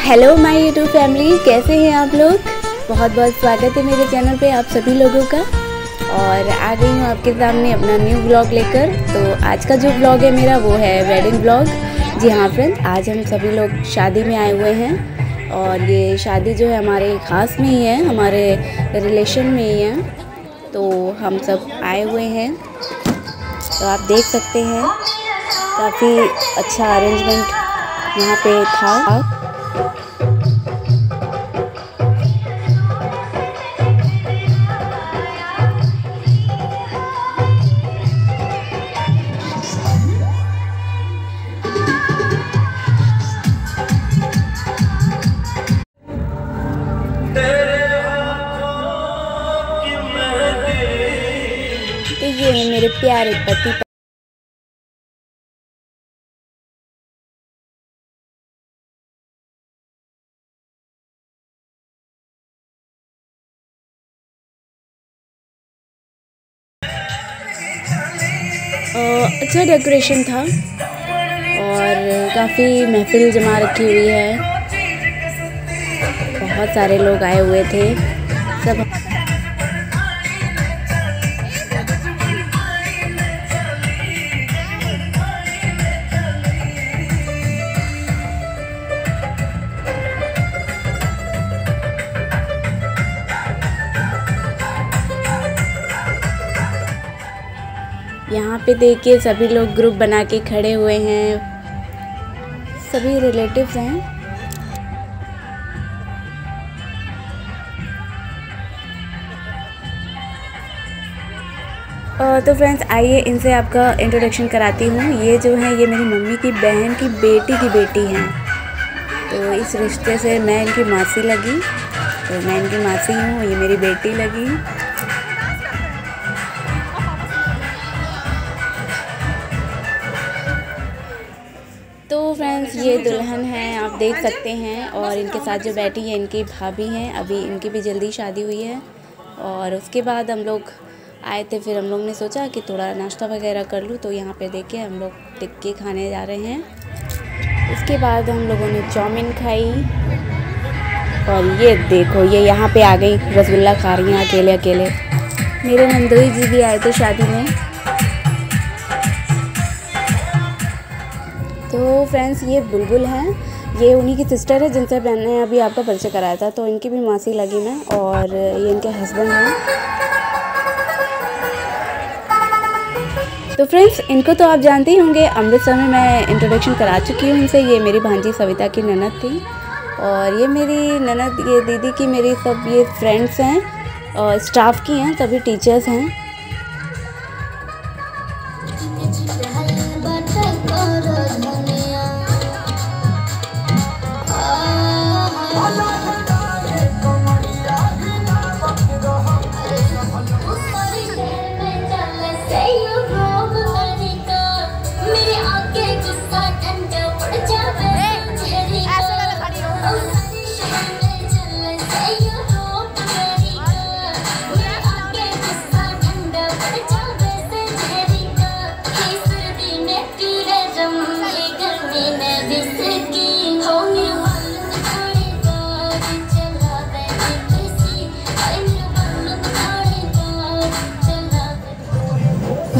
Hello my YouTube family कैसे हैं आप लोग? बहुत बहुत स्वागत है मेरे चैनल पे आप सभी लोगों का। और आ गई हूँ आपके सामने अपना न्यू ब्लॉग लेकर। तो आज का जो ब्लॉग है मेरा, वो है वेडिंग ब्लॉग जी हाँ फ्रेंड आज हम सभी लोग शादी में आए हुए हैं। और ये शादी जो है हमारे खास में ही है, हमारे रिलेशन में ही है। तो हम सब आए हुए हैं। तो आप देख सकते हैं। काफ़ी अच्छा अरेंजमेंट यहाँ पे था। तो ये है मेरे प्यारे पति। अच्छा डेकोरेशन था और काफ़ी महफिल जमा रखी हुई है। बहुत सारे लोग आए हुए थे। सब यहाँ पे देखिए सभी लोग ग्रुप बना के खड़े हुए हैं। सभी रिलेटिव्स हैं। तो फ्रेंड्स, आइए इनसे आपका इंट्रोडक्शन कराती हूँ। ये जो है, ये मेरी मम्मी की बहन की बेटी की बेटी हैं। तो इस रिश्ते से मैं इनकी मासी लगी। तो मैं इनकी मासी हूँ, ये मेरी बेटी लगी। फ्रेंड्स ये दुल्हन है, आप देख सकते हैं, और इनके साथ जो बैठी है, इनकी भाभी हैं, अभी इनकी भी जल्दी शादी हुई है, और उसके बाद हम लोग आए थे, फिर हम लोग ने सोचा कि थोड़ा नाश्ता वगैरह कर लूँ तो यहाँ पे देखिए हम लोग टिक्के खाने जा रहे हैं। उसके बाद हम लोगों ने चाउमीन खाई, और ये देखो, ये यहाँ पे आ गई, रसगुल्ला खा रही हैं अकेले अकेले मेरे नंदोई जी भी आए थे शादी में। तो फ्रेंड्स ये बुलबुल हैं। ये उन्हीं की सिस्टर है जिनसे मैंने अभी आपका परिचय कराया था। तो इनकी भी मासी लगी मैं और ये इनके हस्बैंड हैं। तो फ्रेंड्स इनको तो आप जानते ही होंगे, अमृतसर में मैं इंट्रोडक्शन करा चुकी हूँ इनसे। ये मेरी भांजी सविता की ननद थी और ये मेरी ननद, ये दीदी की मेरी सब ये फ्रेंड्स हैं और स्टाफ की हैं, सभी टीचर्स हैं। Thank you.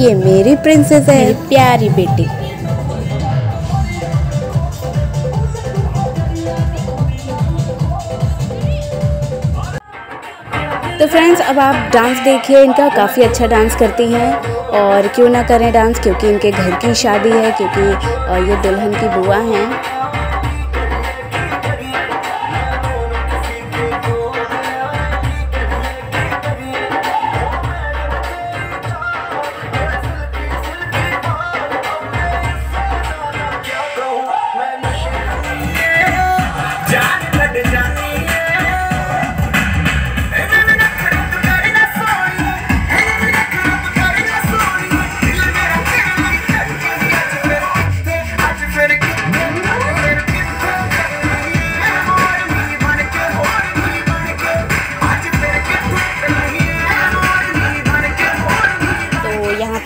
ये मेरी प्रिंसेस है। मेरी प्यारी बेटी। तो फ्रेंड्स अब आप डांस देखिए इनका काफ़ी अच्छा डांस करती हैं। और क्यों ना करें डांस क्योंकि इनके घर की शादी है क्योंकि ये दुल्हन की बुआ हैं।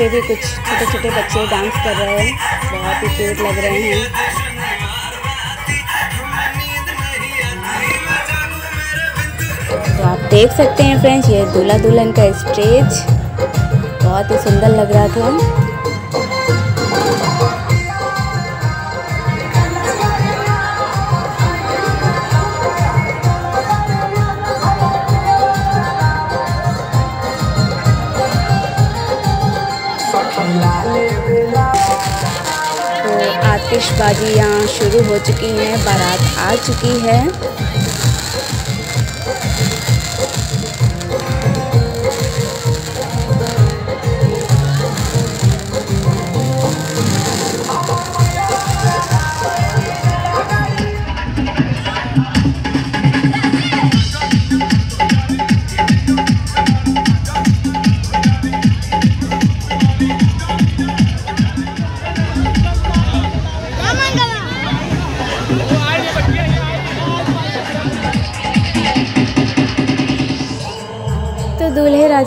पे भी कुछ छोटे छोटे बच्चे डांस कर रहे हैं। बहुत ही क्यूट लग रहे हैं। तो आप देख सकते हैं फ्रेंड्स ये दूल्हा दुल्हन का स्टेज बहुत ही सुंदर लग रहा था। आतिशबाजी यहाँ शुरू हो चुकी है बारात आ चुकी है।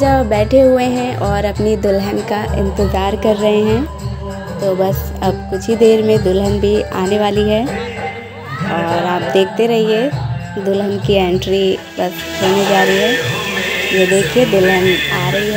राजा बैठे हुए हैं और अपनी दुल्हन का इंतज़ार कर रहे हैं। तो बस अब कुछ ही देर में दुल्हन भी आने वाली है। और आप देखते रहिए, दुल्हन की एंट्री बस होने जा रही है। ये देखिए, दुल्हन आ रही है।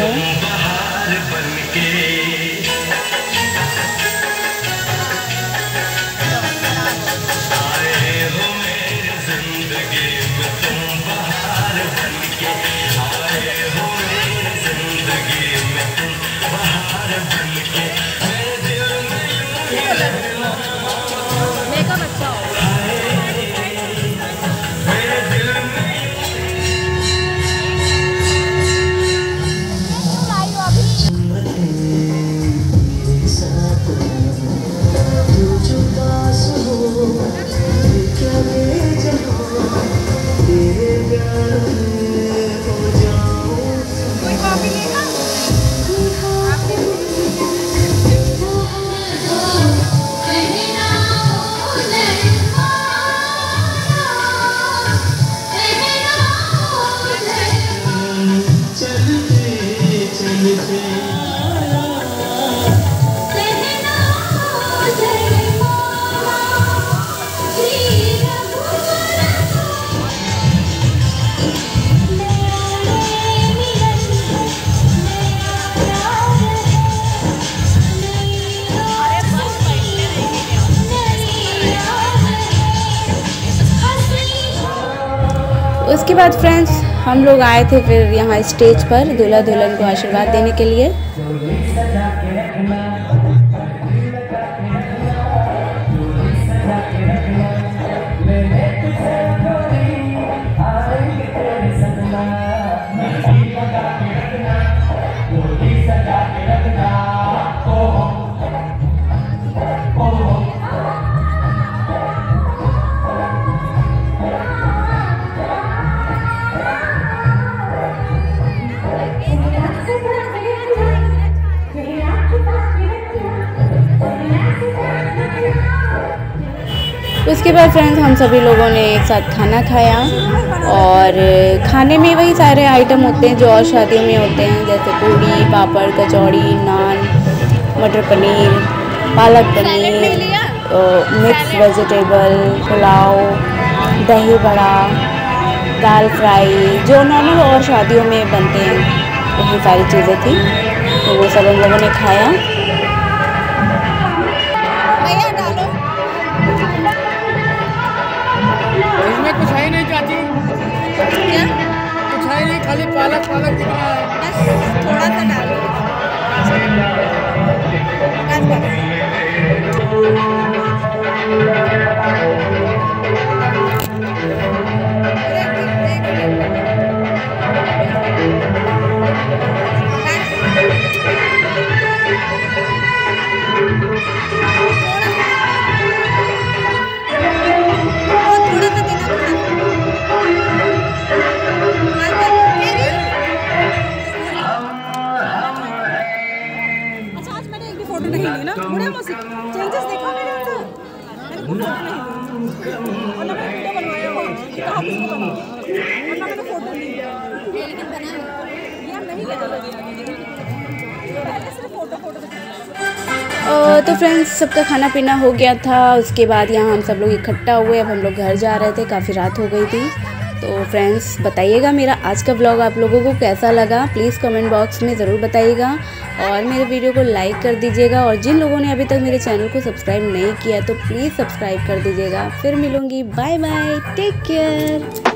उसके बाद फ्रेंड्स हम लोग आए थे फिर यहाँ स्टेज पर दूल्हा दुल्हन को आशीर्वाद देने के लिए। उसके बाद फ्रेंड्स हम सभी लोगों ने एक साथ खाना खाया और खाने में वही सारे आइटम होते हैं जो और शादियों में होते हैं जैसे पूड़ी पापड़ कचौड़ी नान मटर पनीर पालक पनीर मिक्स वेजिटेबल पुलाव दही बड़ा दाल फ्राई जो नॉर्मल और शादियों में बनते हैं वही सारी चीज़ें थी। तो वो सब हम लोगों ने खाया। पालक पालक दिख रहा है। बस थोड़ा सा डालो तो फ्रेंड्स सबका खाना पीना हो गया था, उसके बाद यहाँ हम सब लोग इकट्ठा हुए, अब हम लोग घर जा रहे थे, काफ़ी रात हो गई थी। तो फ्रेंड्स बताइएगा मेरा आज का ब्लॉग आप लोगों को कैसा लगा? प्लीज़ कमेंट बॉक्स में ज़रूर बताइएगा। और मेरे वीडियो को लाइक कर दीजिएगा। और जिन लोगों ने अभी तक मेरे चैनल को सब्सक्राइब नहीं किया तो प्लीज़ सब्सक्राइब कर दीजिएगा। फिर मिलूँगी। Bye bye take care